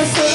ever say